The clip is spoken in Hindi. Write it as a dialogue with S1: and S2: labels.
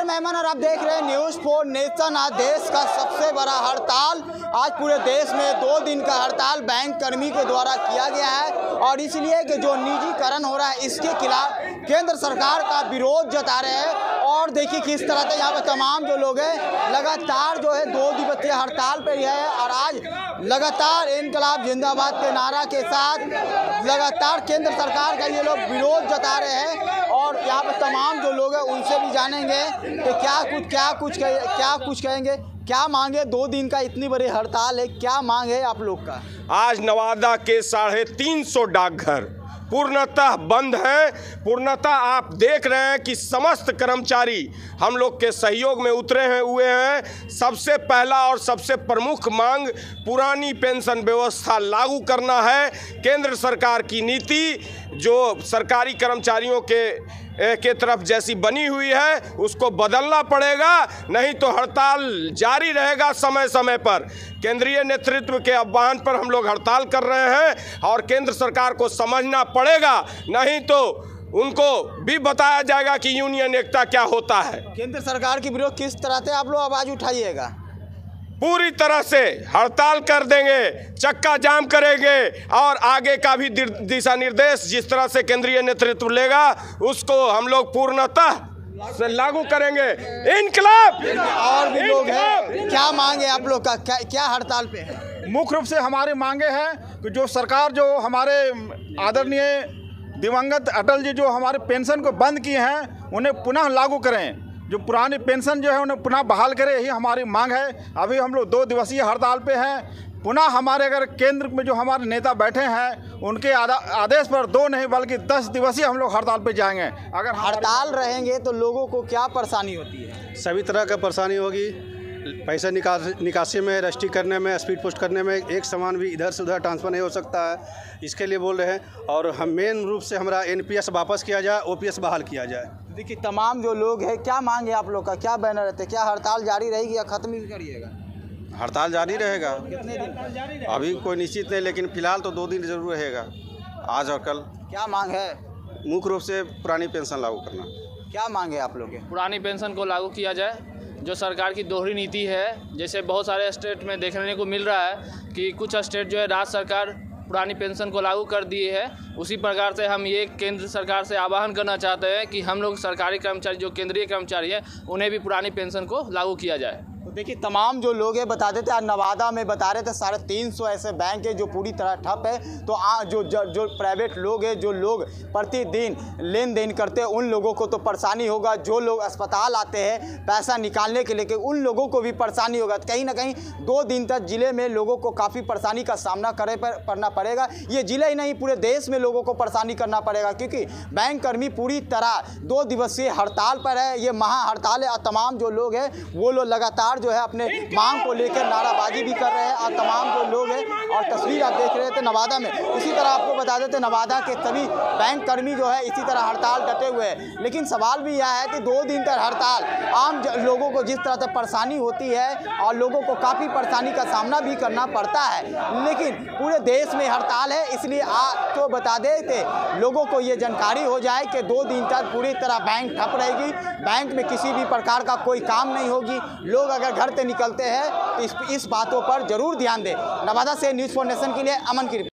S1: अहमद और आप देख रहे हैं न्यूज़ फोर नेशन आज देश का सबसे बड़ा हड़ताल। आज पूरे देश में दो दिन का हड़ताल बैंक कर्मी के द्वारा किया गया है, और इसलिए कि जो निजीकरण हो रहा है, इसके खिलाफ केंद्र सरकार का विरोध जता रहे हैं। और देखिए किस तरह से यहाँ पे तमाम जो लोग हैं, लगातार जो है दो दिवसीय हड़ताल पर है, और आज लगातार इनकलाब जिंदाबाद के नारा के साथ लगातार केंद्र सरकार का ये लोग विरोध जता रहे हैं। और यहाँ पे तमाम जो लोग हैं, उनसे भी जानेंगे कि क्या कुछ क्या कुछ कहे- क्या कुछ कहेंगे, क्या मांगे। दो दिन का इतनी बड़ी हड़ताल है, क्या मांग है आप लोग का?
S2: आज नवादा के साढ़े तीन सौ डाकघर पूर्णतः बंद हैं। पूर्णतः आप देख रहे हैं कि समस्त कर्मचारी हम लोग के सहयोग में उतरे हैं, हुए हैं। सबसे पहला और सबसे प्रमुख मांग, पुरानी पेंशन व्यवस्था लागू करना है। केंद्र सरकार की नीति जो सरकारी कर्मचारियों के के तरफ़ जैसी बनी हुई है, उसको बदलना पड़ेगा, नहीं तो हड़ताल जारी रहेगा समय समय पर। केंद्रीय नेतृत्व के आह्वान पर हम लोग हड़ताल कर रहे हैं और केंद्र सरकार को समझना पड़ेगा, नहीं तो उनको भी बताया जाएगा कि यूनियन एकता क्या होता है।
S1: केंद्र सरकार के विरोध किस तरह से आप लोग आवाज़ उठाइएगा?
S2: पूरी तरह से हड़ताल कर देंगे चक्का जाम करेंगे और आगे का भी दिशा निर्देश जिस तरह से केंद्रीय नेतृत्व लेगा उसको हम लोग पूर्णतः से लागू करेंगे। इनकलाब!
S1: और भी लोग हैं। क्या मांगे आप लोग का? क्या क्या हड़ताल पे? है
S3: मुख्य रूप से हमारी मांगे हैं कि जो सरकार जो हमारे आदरणीय दिवंगत अटल जी जो हमारे पेंशन को बंद किए हैं उन्हें पुनः लागू करें। जो पुरानी पेंशन जो है उन्हें पुनः बहाल करे यही हमारी मांग है। अभी हम लोग दो दिवसीय हड़ताल पे हैं। पुनः हमारे अगर केंद्र में जो हमारे नेता बैठे हैं उनके आदेश पर दो नहीं बल्कि दस दिवसीय हम लोग हड़ताल पे जाएँगे। अगर
S1: हड़ताल रहेंगे तो लोगों को क्या परेशानी होती है?
S4: सभी तरह का परेशानी होगी। पैसा निकास निकासी में रजिस्ट्री करने में स्पीड पोस्ट करने में एक सामान भी इधर से उधर ट्रांसफ़र नहीं हो सकता है। इसके लिए बोल रहे हैं और हम मेन रूप से हमारा एनपीएस वापस किया जाए ओपीएस बहाल किया जाए।
S1: देखिए तमाम जो लोग हैं क्या मांगे आप लोग का? क्या बैनर रहते हैं? क्या हड़ताल जारी रहेगी या खत्म ही करिएगा?
S4: हड़ताल जारी रहेगा।
S1: कितने दिन?
S4: अभी कोई निश्चित नहीं लेकिन फ़िलहाल तो दो दिन ज़रूर रहेगा। आज और कल।
S1: क्या मांग है?
S4: मुख्य रूप से पुरानी पेंशन लागू करना।
S1: क्या मांग है आप लोग?
S5: पुरानी पेंशन को लागू किया जाए। जो सरकार की दोहरी नीति है, जैसे बहुत सारे स्टेट में देखने को मिल रहा है कि कुछ स्टेट जो है राज्य सरकार पुरानी पेंशन को लागू कर दिए है। उसी प्रकार से हम ये केंद्र सरकार से आह्वान करना चाहते हैं कि हम लोग सरकारी कर्मचारी, जो केंद्रीय कर्मचारी हैं, उन्हें भी पुरानी पेंशन को लागू किया जाए।
S1: तो देखिए तमाम जो लोग हैं बता देते आज नवादा में बता रहे थे साढ़े तीन सौ ऐसे बैंक है जो पूरी तरह ठप है। तो आ, जो जो, जो प्राइवेट लोग हैं जो लोग प्रतिदिन लेन देन करते हैं उन लोगों को तो परेशानी होगा। जो लोग अस्पताल आते हैं पैसा निकालने के लेके उन लोगों को भी परेशानी होगा। कहीं ना कहीं दो दिन तक ज़िले में लोगों को काफ़ी परेशानी का सामना करे पर करना पड़ेगा। ये ज़िले ही नहीं पूरे देश में लोगों को परेशानी करना पड़ेगा क्योंकि बैंक कर्मी पूरी तरह दो दिवसीय हड़ताल पर है। ये महा हड़ताल है तमाम जो लोग हैं वो लोग लगातार जो है अपने मांग को लेकर नाराबाजी भी कर रहे हैं। और तमाम जो लोग हैं और तस्वीर आप देख रहे थे नवादा में। इसी तरह आपको बता देते नवादा के सभी बैंक कर्मी जो है इसी तरह हड़ताल डटे हुए हैं। लेकिन सवाल भी यह है कि दो दिन तक हड़ताल आम लोगों को जिस तरह से परेशानी होती है और लोगों को काफ़ी परेशानी का सामना भी करना पड़ता है। लेकिन पूरे देश में हड़ताल है, इसलिए आपको बता देते लोगों को ये जानकारी हो जाए कि दो दिन तक पूरी तरह बैंक ठप रहेगी। बैंक में किसी भी प्रकार का कोई काम नहीं होगी। लोग अगर घर से निकलते हैं तो इस इस बातों पर ज़रूर ध्यान दें नवादा से न्यूज़ फोर नेशन के लिए अमन की।